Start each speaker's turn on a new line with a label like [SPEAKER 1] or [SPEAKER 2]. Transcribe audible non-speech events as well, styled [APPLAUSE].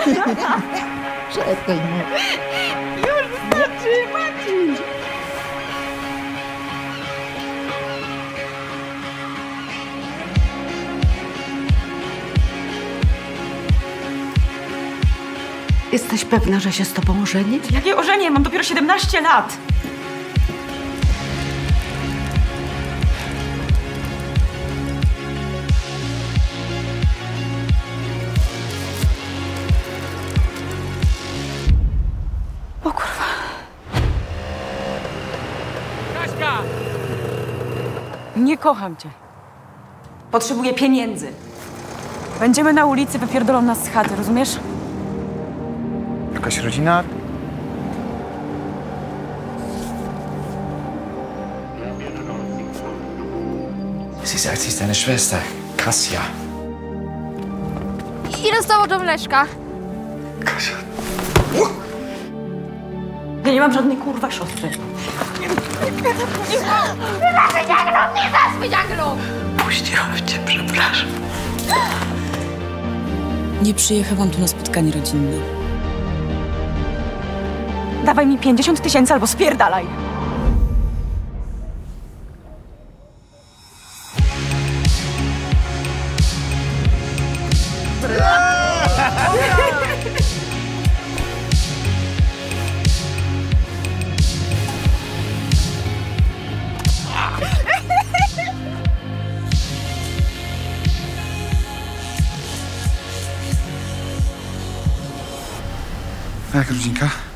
[SPEAKER 1] [LAUGHS] Czekaj, nie.
[SPEAKER 2] Już wystarczy, Maciej!
[SPEAKER 1] Jesteś pewna, że się z tobą ożenić?
[SPEAKER 2] Jakie ożenie? Mam dopiero 17 lat. Nie kocham cię. Potrzebuję pieniędzy. Będziemy na ulicy, wypierdolą nas z chaty, rozumiesz?
[SPEAKER 3] Jakaś rodzina?
[SPEAKER 4] Sie sagt, sie ist deine Schwester. Kasia.
[SPEAKER 5] Ile stało do mleczka?
[SPEAKER 4] Kasia.
[SPEAKER 2] Ja nie mam żadnej kurwa siostry.
[SPEAKER 1] Puściłam cię, przepraszam.
[SPEAKER 6] Nie przyjechałam tu na spotkanie rodzinne.
[SPEAKER 2] Dawaj mi 50 tysięcy albo spierdalaj.
[SPEAKER 3] Vai, Crudinho, cá.